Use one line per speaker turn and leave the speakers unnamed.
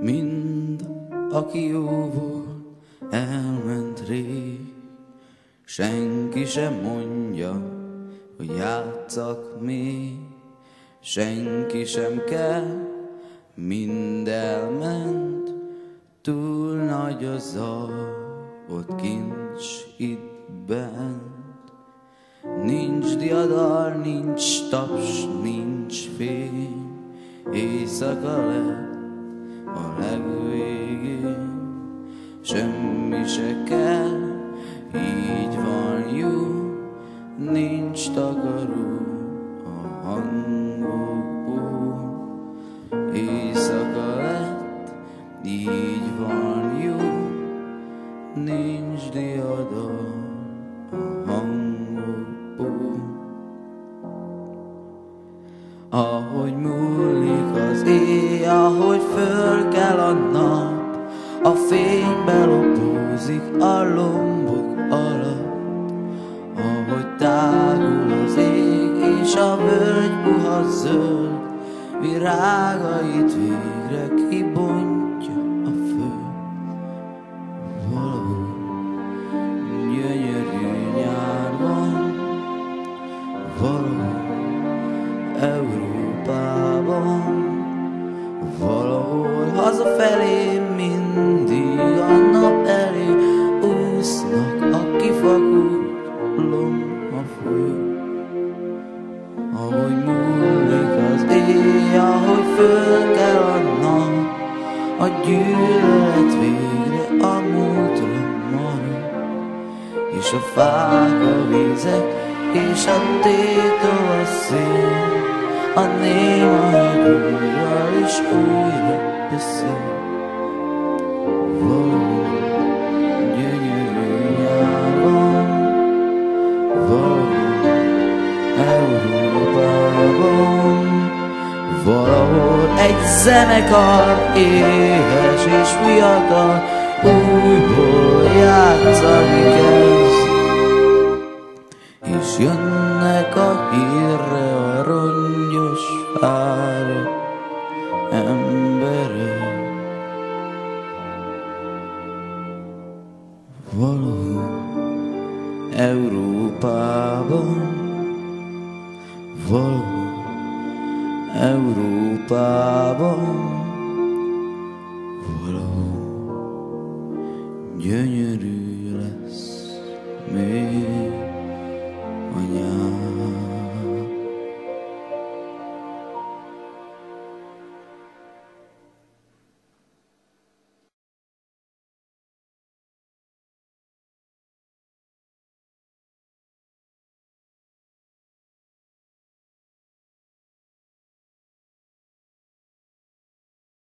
Mind, aki jó volt, elment rég, senki sem mondja, hogy játszak még, senki sem kell, mind elment, túl nagy a zavar, ott kincs itt bent. Nincs diadal, nincs taps, nincs fény, éjszaka lett a legvégén, semmi se kell, így van jó, nincs takaró a hangokból. Éjszaka lett, így van jó, nincs diadal a hangokból. Ahogy múlik az éj, ahogy föl kell a nap, a fénybe lopózik a lombok alatt. Ahogy tágul az ég, és a völgy puha zöld, virágait végre kibontja a föld. Valahol gyönyörű nyár van, valahol Európában, hazafelé mindig a nap elé úsznak a kifakult lomha föl. Ahogy múlik az éj, ahogy föl kell a nap, a gyűlölet végre a múltra marad, és a fák, a vizek, és a tétó a szél, a néma hegy újra és újra zenekar éhes és fiatal, újból játszani kezd. És jönnek a hírre a rongyos fára Valahol Európában, valahol Európában, valahol gyönyörű lesz még.